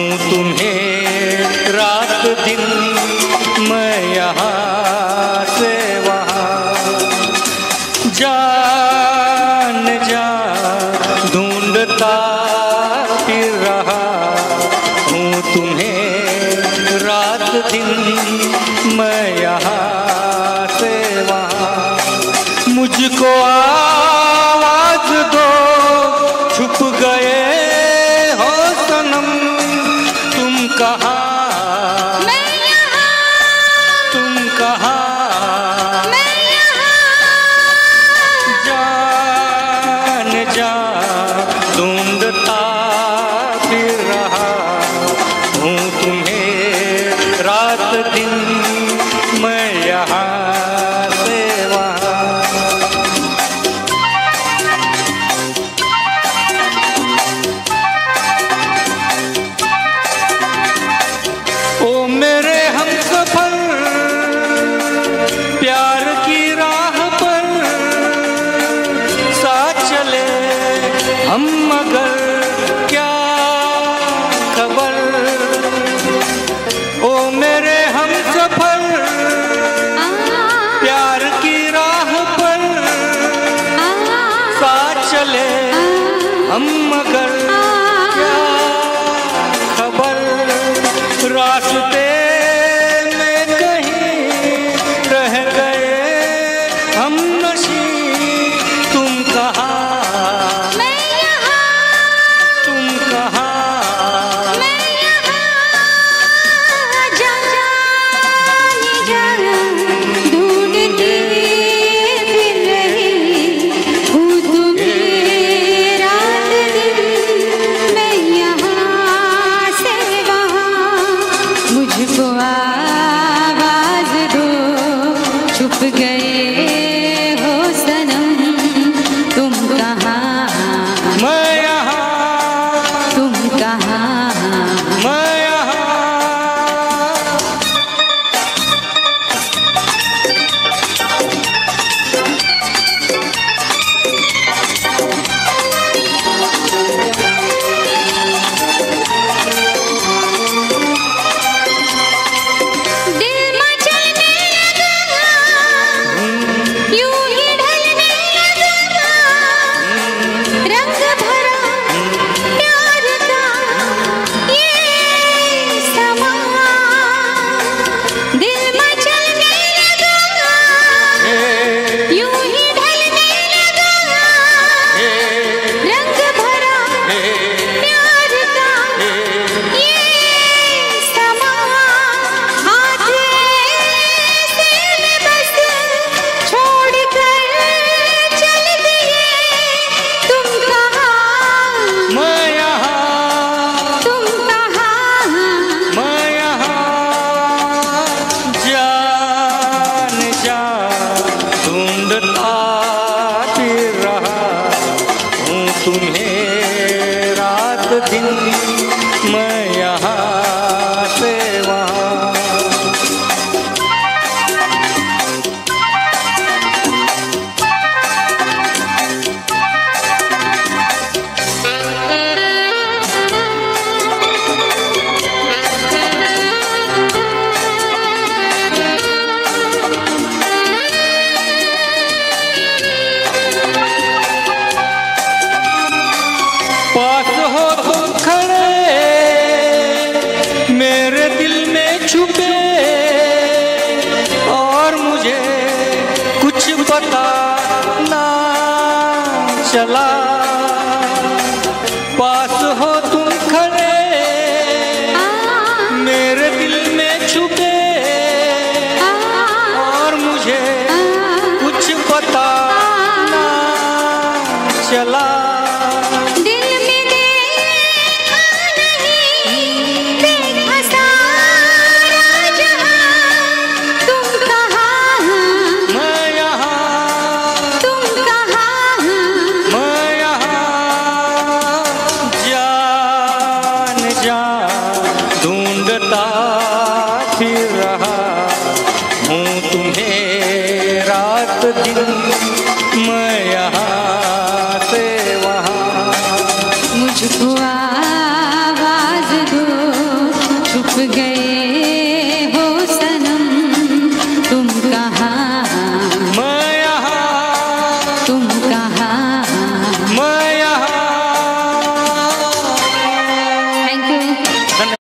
हूँ तुम्हें रात दिन, मैं यहाँ से वहाँ। जान जा ढूंढता फिर रहा हूँ तुम्हें रात दिन, मैं यहाँ से वहाँ। मुझको आ हम मगर क्या खबर? ओ मेरे हम सफ़र, प्यार की राह पर साथ चले। हम मगर क्या खबर? रास्ते दिन मन ta na chala. कहा मन